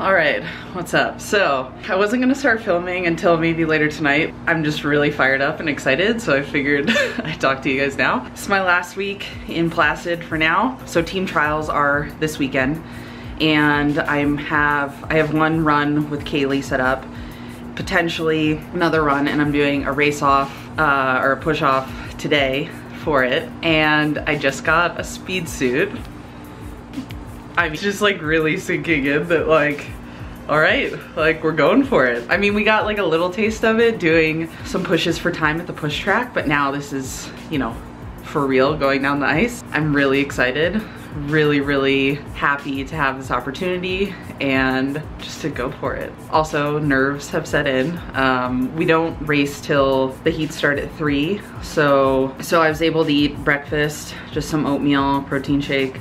All right, what's up? So, I wasn't gonna start filming until maybe later tonight. I'm just really fired up and excited, so I figured I'd talk to you guys now. It's my last week in Placid for now. So team trials are this weekend, and I'm have I have one run with Kaillie set up, potentially another run, and I'm doing a race off uh, or a push off today for it. And I just got a speed suit I'm just like really sinking in that like, all right, like we're going for it. I mean, we got like a little taste of it doing some pushes for time at the push track, but now this is, you know, for real going down the ice. I'm really excited, really, really happy to have this opportunity and just to go for it. Also, nerves have set in. Um, we don't race till the heat start at three. So, so I was able to eat breakfast, just some oatmeal, protein shake,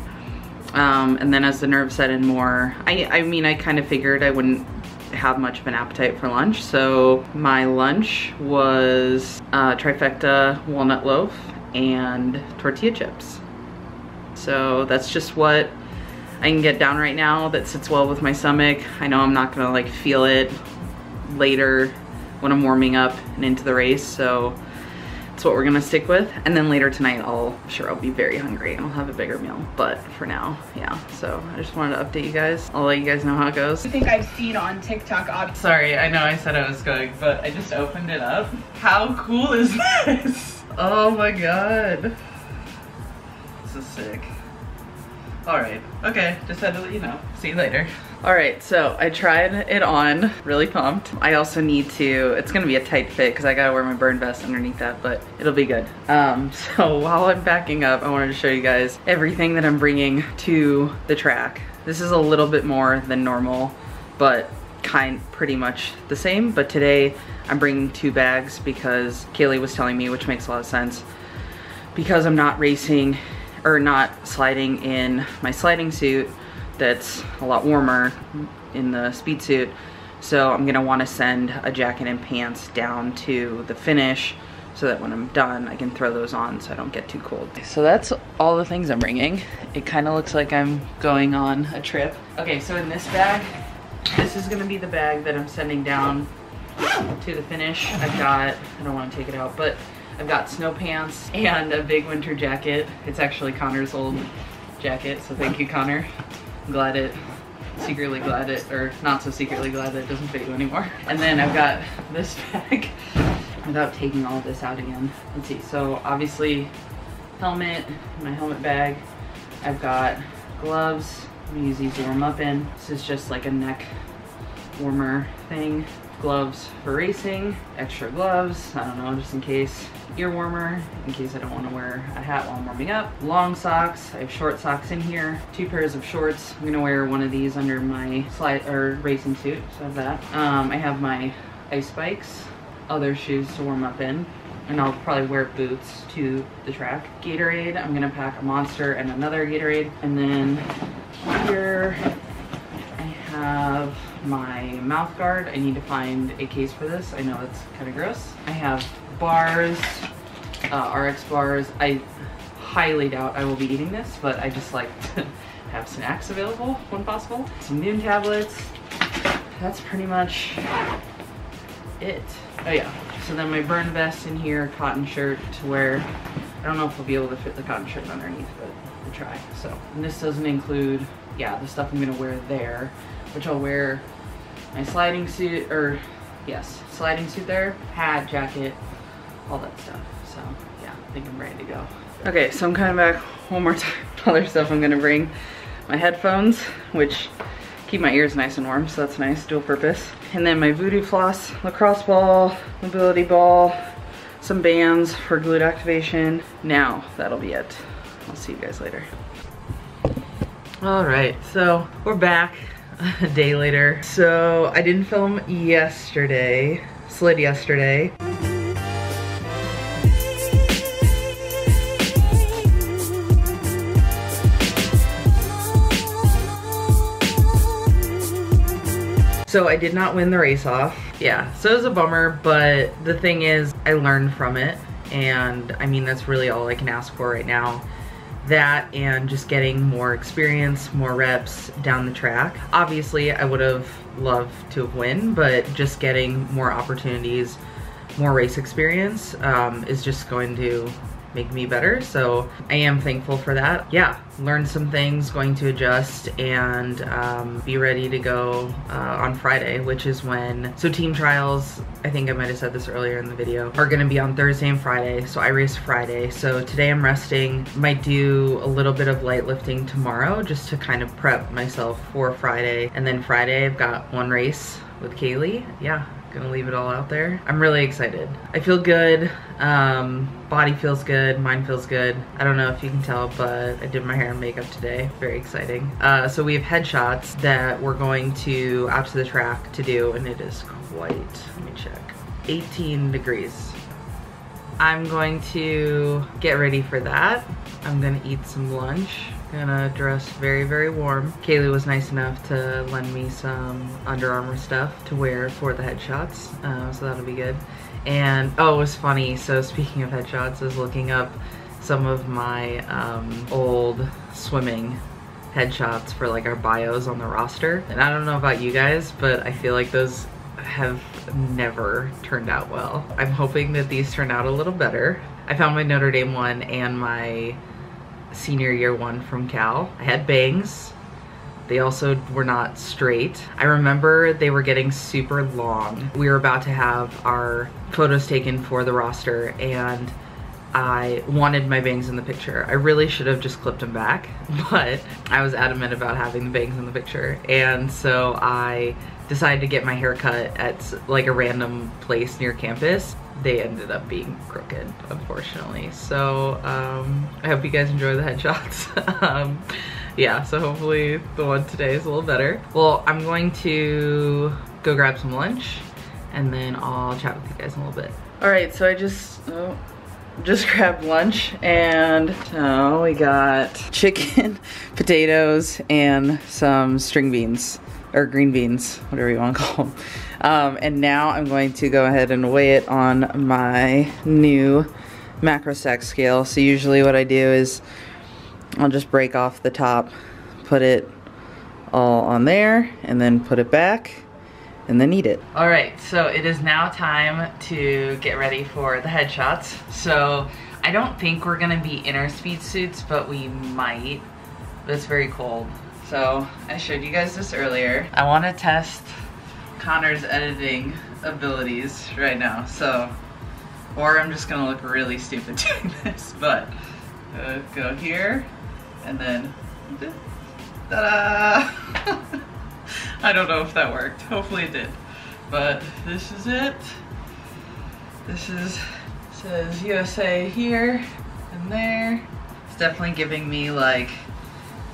um, and then as the nerves set in more, I, I mean, I kind of figured I wouldn't have much of an appetite for lunch. So my lunch was uh, trifecta walnut loaf and tortilla chips. So that's just what I can get down right now that sits well with my stomach. I know I'm not gonna like feel it later when I'm warming up and into the race. So that's what we're gonna stick with. And then later tonight, I'll sure I'll be very hungry and I'll have a bigger meal. But for now, yeah. So I just wanted to update you guys. I'll let you guys know how it goes. I think I've seen on TikTok. Sorry, I know I said I was going, but I just opened it up. How cool is this? Oh my god. This is sick. All right, okay, just had to let you know. See you later. All right, so I tried it on, really pumped. I also need to, it's gonna be a tight fit because I gotta wear my burn vest underneath that, but it'll be good. Um, so while I'm backing up, I wanted to show you guys everything that I'm bringing to the track. This is a little bit more than normal, but kind pretty much the same. But today I'm bringing two bags because Kaillie was telling me, which makes a lot of sense, because I'm not racing or not sliding in my sliding suit that's a lot warmer in the speed suit. So I'm gonna wanna send a jacket and pants down to the finish so that when I'm done, I can throw those on so I don't get too cold. So that's all the things I'm bringing. It kind of looks like I'm going on a trip. Okay, so in this bag, this is gonna be the bag that I'm sending down to the finish. I've got, I don't wanna take it out, but I've got snow pants and a big winter jacket. It's actually Connor's old jacket, so thank you, Connor I'm glad it, secretly glad it, or not so secretly glad that it doesn't fit you anymore. And then I've got this bag without taking all this out again. Let's see, so obviously helmet, my helmet bag. I've got gloves, I'm gonna use these to warm up in. This is just like a neck warmer thing gloves for racing, extra gloves, I don't know, just in case. Ear warmer, in case I don't want to wear a hat while I'm warming up. Long socks, I have short socks in here. Two pairs of shorts. I'm gonna wear one of these under my slide or racing suit, so I have that. Um, I have my ice spikes, other shoes to warm up in and I'll probably wear boots to the track. Gatorade, I'm gonna pack a Monster and another Gatorade. And then here I have my mouth guard. I need to find a case for this. I know it's kind of gross. I have bars, uh, RX bars. I highly doubt I will be eating this, but I just like to have snacks available when possible. Some Nuun tablets. That's pretty much it. Oh yeah, so then my burn vest in here, cotton shirt to wear. I don't know if I'll be able to fit the cotton shirt underneath, but we'll try. So, and this doesn't include, yeah, the stuff I'm gonna wear there, which I'll wear my sliding suit, or yes, sliding suit there, hat, jacket, all that stuff. So yeah, I think I'm ready to go. Okay, so I'm coming back one more time. Other stuff I'm gonna bring my headphones, which keep my ears nice and warm, so that's nice, dual purpose. And then my Voodoo Floss lacrosse ball, mobility ball, some bands for glute activation. Now, that'll be it. I'll see you guys later. All right, so we're back a day later. So I didn't film yesterday, slid yesterday. So I did not win the race off. Yeah, so it was a bummer, but the thing is I learned from it. And I mean, that's really all I can ask for right now. That and just getting more experience, more reps down the track. Obviously, I would have loved to have win, but just getting more opportunities, more race experience um, is just going to make me better. So I am thankful for that. Yeah, learn some things, going to adjust and um, be ready to go uh, on Friday, which is when, so team trials, I think I might have said this earlier in the video, are gonna be on Thursday and Friday. So I race Friday. So today I'm resting, might do a little bit of light lifting tomorrow just to kind of prep myself for Friday. And then Friday I've got one race with Kaillie. Yeah, gonna leave it all out there. I'm really excited. I feel good. Um, body feels good. Mind feels good. I don't know if you can tell, but I did my hair and makeup today. Very exciting. Uh, so we have headshots that we're going to out to the track to do, and it is quite, let me check, 18 degrees. I'm going to get ready for that. I'm gonna eat some lunch Gonna dress very, very warm. Kaillie was nice enough to lend me some Under Armour stuff to wear for the headshots, uh, so that'll be good. And, oh, it was funny, so speaking of headshots, I was looking up some of my um, old swimming headshots for like our bios on the roster. And I don't know about you guys, but I feel like those have never turned out well. I'm hoping that these turn out a little better. I found my Notre Dame one and my senior year one from Cal. I had bangs. They also were not straight. I remember they were getting super long. We were about to have our photos taken for the roster and I wanted my bangs in the picture. I really should have just clipped them back, but I was adamant about having the bangs in the picture. And so I decided to get my hair cut at like a random place near campus they ended up being crooked, unfortunately. So um, I hope you guys enjoy the headshots. um, yeah, so hopefully the one today is a little better. Well, I'm going to go grab some lunch and then I'll chat with you guys in a little bit. All right, so I just, oh, just grabbed lunch and oh, we got chicken, potatoes, and some string beans or green beans, whatever you want to call them. Um, and now I'm going to go ahead and weigh it on my new MacroStack scale. So usually what I do is I'll just break off the top, put it all on there, and then put it back, and then eat it. All right, so it is now time to get ready for the headshots. So I don't think we're gonna be in our speed suits, but we might. It's very cold. So I showed you guys this earlier. I wanna test Connor's editing abilities right now, so, or I'm just gonna look really stupid doing this, but uh, go here, and then, ta-da! I don't know if that worked, hopefully it did, but this is it. This is, says USA here and there. It's definitely giving me like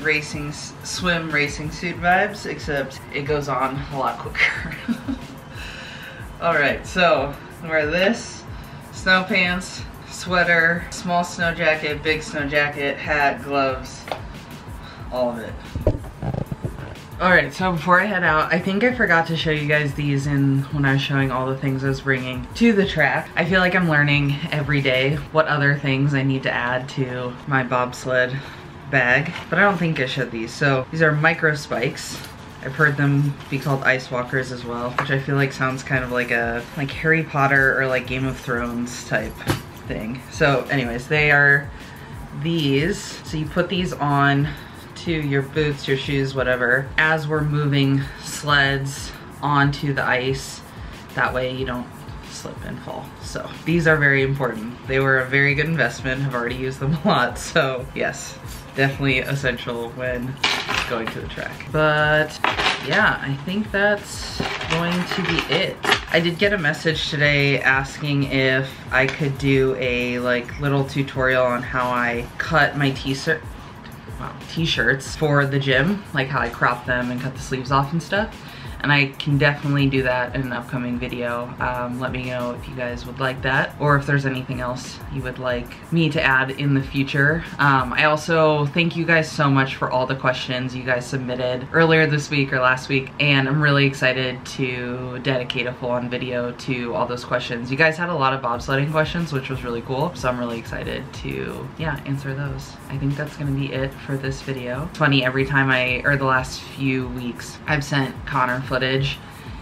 racing, swim racing suit vibes, except it goes on a lot quicker. Alright, so wear this, snow pants, sweater, small snow jacket, big snow jacket, hat, gloves, all of it. Alright, so before I head out, I think I forgot to show you guys these in when I was showing all the things I was bringing to the track. I feel like I'm learning every day what other things I need to add to my bobsled bag, but I don't think I should these. So these are micro spikes. I've heard them be called ice walkers as well, which I feel like sounds kind of like a like Harry Potter or like Game of Thrones type thing. So anyways, they are these. So you put these on to your boots, your shoes, whatever, as we're moving sleds onto the ice. That way you don't slip and fall. So these are very important. They were a very good investment. I've already used them a lot. So yes, definitely essential when going to the track. But yeah, I think that's going to be it. I did get a message today asking if I could do a like little tutorial on how I cut my t-shirt wow, t-shirts for the gym, like how I crop them and cut the sleeves off and stuff and I can definitely do that in an upcoming video. Um, let me know if you guys would like that or if there's anything else you would like me to add in the future. Um, I also thank you guys so much for all the questions you guys submitted earlier this week or last week and I'm really excited to dedicate a full-on video to all those questions. You guys had a lot of bobsledding questions which was really cool so I'm really excited to yeah answer those. I think that's gonna be it for this video. Funny, every time I, or the last few weeks, I've sent Connor footage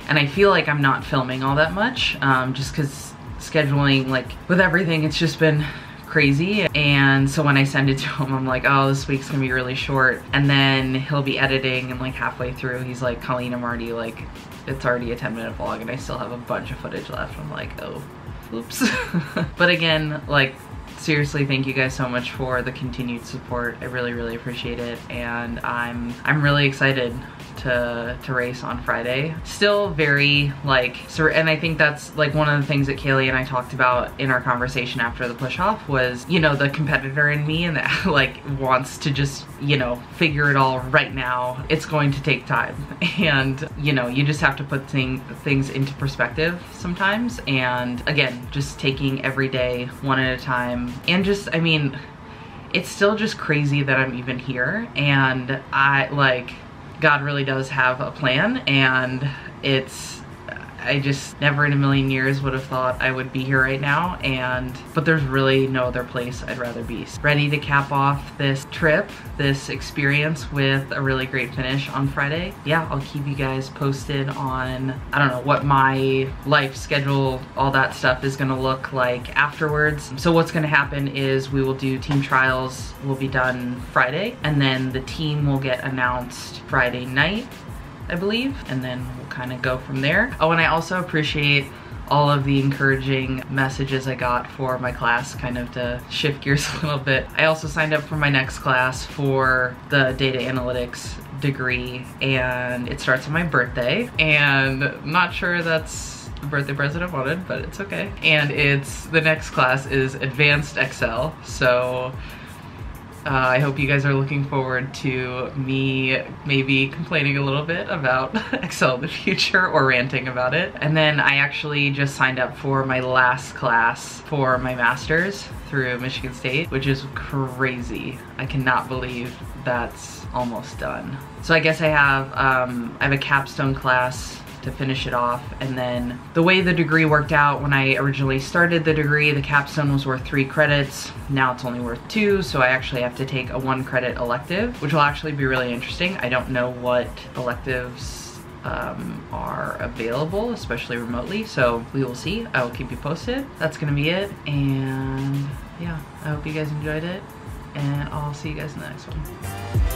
and I feel like I'm not filming all that much um, just cause scheduling, like with everything, it's just been crazy. And so when I send it to him, I'm like, oh, this week's gonna be really short. And then he'll be editing and like halfway through, he's like, Colleen, I'm already like, it's already a 10 minute vlog and I still have a bunch of footage left. I'm like, oh, oops. but again, like seriously thank you guys so much for the continued support. I really really appreciate it and i'm i'm really excited to to race on Friday. Still very like and I think that's like one of the things that Kaillie and I talked about in our conversation after the push off was, you know, the competitor in me and that like wants to just, you know, figure it all right now. It's going to take time. And, you know, you just have to put thing, things into perspective sometimes. And again, just taking every day one at a time and just I mean it's still just crazy that I'm even here and I like God really does have a plan and it's I just never in a million years would have thought I would be here right now and but there's really no other place I'd rather be. Ready to cap off this trip, this experience with a really great finish on Friday. Yeah, I'll keep you guys posted on, I don't know, what my life schedule, all that stuff is gonna look like afterwards. So what's gonna happen is we will do team trials, will be done Friday, and then the team will get announced Friday night I believe, and then we'll kind of go from there. Oh, and I also appreciate all of the encouraging messages I got for my class, kind of to shift gears a little bit. I also signed up for my next class for the data analytics degree, and it starts on my birthday, and I'm not sure that's the birthday present I wanted, but it's okay. And it's, the next class is Advanced Excel, so uh, I hope you guys are looking forward to me maybe complaining a little bit about Excel in the future or ranting about it. And then I actually just signed up for my last class for my master's through Michigan State, which is crazy. I cannot believe that's almost done. So I guess I have, um, I have a capstone class to finish it off. And then the way the degree worked out when I originally started the degree, the capstone was worth three credits. Now it's only worth two, so I actually have to take a one credit elective, which will actually be really interesting. I don't know what electives um, are available, especially remotely. So we will see. I will keep you posted. That's gonna be it. And yeah, I hope you guys enjoyed it. And I'll see you guys in the next one.